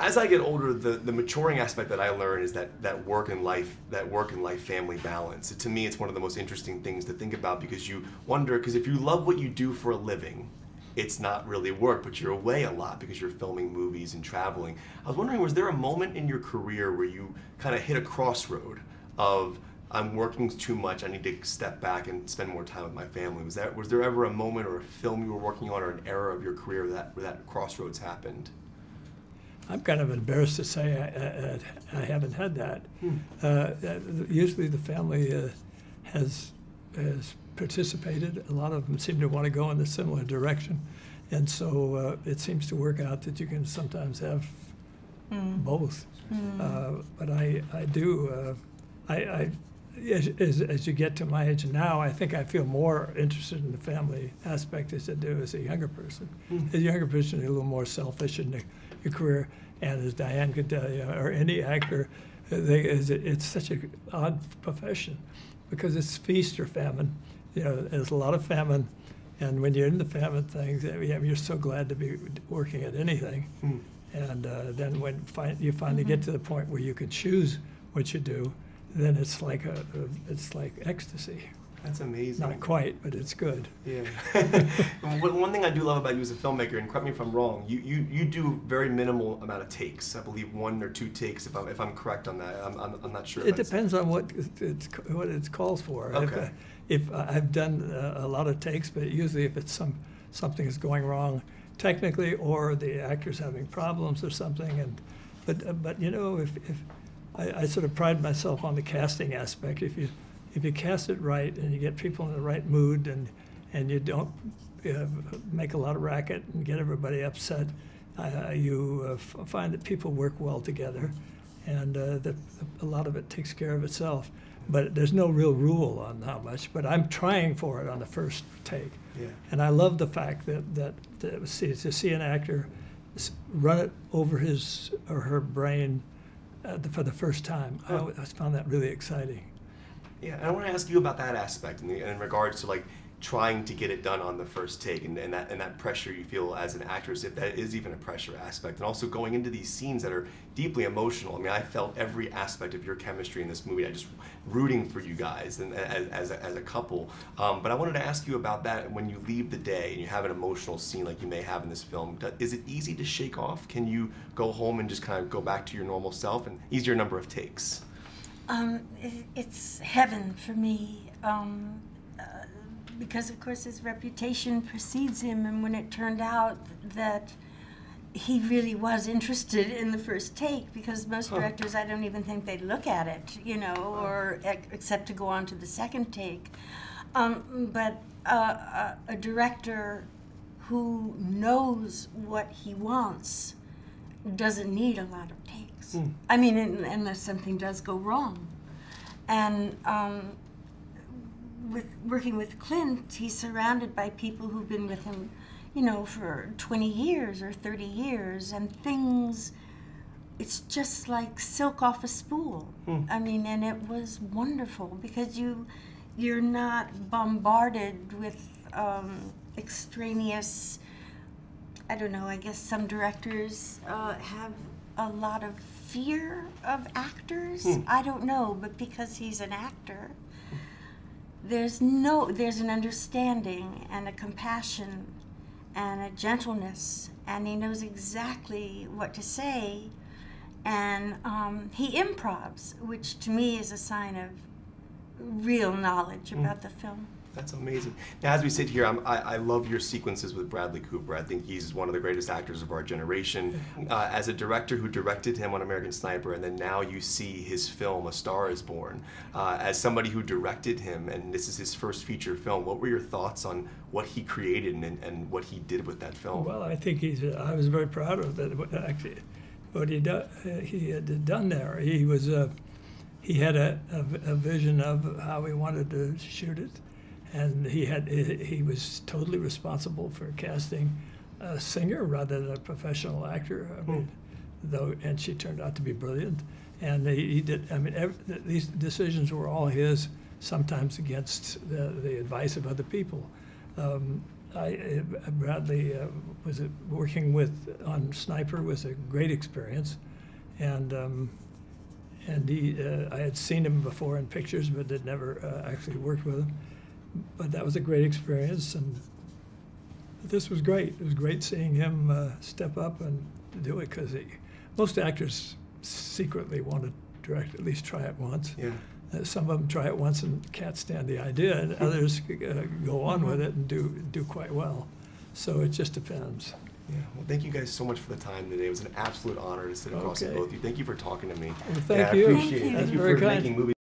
as I get older, the, the maturing aspect that I learn is that, that work and life, that work and life family balance. To me, it's one of the most interesting things to think about because you wonder, because if you love what you do for a living, it's not really work, but you're away a lot because you're filming movies and traveling. I was wondering, was there a moment in your career where you kind of hit a crossroad of I'm working too much. I need to step back and spend more time with my family. Was that was there ever a moment or a film you were working on or an era of your career that where that crossroads happened? I'm kind of embarrassed to say I, I, I haven't had that. Hmm. Uh, usually the family uh, has has participated. A lot of them seem to want to go in a similar direction, and so uh, it seems to work out that you can sometimes have mm. both. Mm. but I I do uh, I, I as, as, you get to my age now, I think I feel more interested in the family aspect as I do as a younger person. Mm. As a younger person, you're a little more selfish in the, your career, and as Dianne could tell you, or any actor, they, it's such an odd profession because it's feast or famine. You know, there's a lot of famine, and when you're in the famine things, you're so glad to be working at anything. Mm. And uh, then when you finally mm-hmm. get to the point where you can choose what you do, then it's like a, a it's like ecstasy. That's amazing. Not quite, but it's good. Yeah. One thing I do love about you as a filmmaker, and correct me if I'm wrong, you, you, you do very minimal amount of takes. I believe one or two takes, if I'm, if I'm correct on that. I'm, I'm, I'm not sure. It depends on what it's what it calls for. Okay. Uh, if, if I've done uh, a lot of takes, but usually if it's some something is going wrong technically, or the actor's having problems or something, and but but you know if if I, I, sort of pride myself on the casting aspect. If you if you cast it right and you get people in the right mood and and you don't uh, make a lot of racket and get everybody upset, uh, you uh, f- find that people work well together, and uh, that a lot of it takes care of itself. But there's no real rule on how much. But I'm trying for it on the first take, yeah. and I love the fact that that, that see, to see an actor run it over his or her brain uh, the, for the first time. I, I, found that really exciting. Yeah, and I want to ask you about that aspect in, in regards to like trying to get it done on the first take and, and, that and that pressure you feel as an actress if that is even a pressure aspect. And also going into these scenes that are deeply emotional. I mean i felt every aspect of your chemistry in this movie. I just rooting for you guys and as, as, a, as a couple. Um, but i wanted to ask you about that when you leave the day and you have an emotional scene like you may have in this film. Is it easy to shake off? Can you go home and just kind of go back to your normal self and easier number of takes um, it's heaven for me um, because of course his reputation precedes him and when it turned out that he really was interested in the first take because most directors I don't even think they'd look at it, you know, or except to go on to the second take. Um, but uh, a, a director who knows what he wants doesn't need a lot of takes. Mm. I mean, unless something does go wrong. And um, with working with Clint, he's surrounded by people who've been with him, you know, for 20 years or 30 years, and things. It's just like silk off a spool. Hmm. I mean, and it was wonderful because you, you're not bombarded with um, extraneous. I don't know. I guess some directors uh, have a lot of fear of actors. Hmm. I don't know, but because he's an actor, there's no there's an understanding and a compassion and a gentleness and he knows exactly what to say and um, he improvs which to me is a sign of real knowledge mm. about the film that's amazing. Now, as we sit here, I, I love your sequences with Bradley Cooper. I think he's one of the greatest actors of our generation. Uh, as a director who directed him on American Sniper, and then now you see his film, A Star is Born. Uh, as somebody who directed him, and this is his first feature film, what were your thoughts on what he created and, and what he did with that film? Well, I think he's, I was very proud of that. Actually, what he, do, he had done there. He was, uh, he had a, a, a vision of how he wanted to shoot it and he had he was totally responsible for casting a singer rather than a professional actor. I mean, though, and she turned out to be brilliant. And he, he did. I mean, every, these decisions were all his. Sometimes against the, the advice of other people. Um, I, uh, Bradley uh, was working with on Sniper was a great experience, and um, and he uh, I had seen him before in pictures, but had never uh, actually worked with him. But that was a great experience, and this was great. It was great seeing him uh, step up and do it because most actors secretly want to direct, at least try it once. Yeah. Uh, some of them try it once and can't stand the idea, and others uh, go on with it and do do quite well. So it just depends. Yeah. Well, thank you guys so much for the time today. It was an absolute honor to sit across from Okay. both of you. Thank you for talking to me. Well, thank yeah, you. I appreciate Thank it. you. Thank you Very for kind. making movies.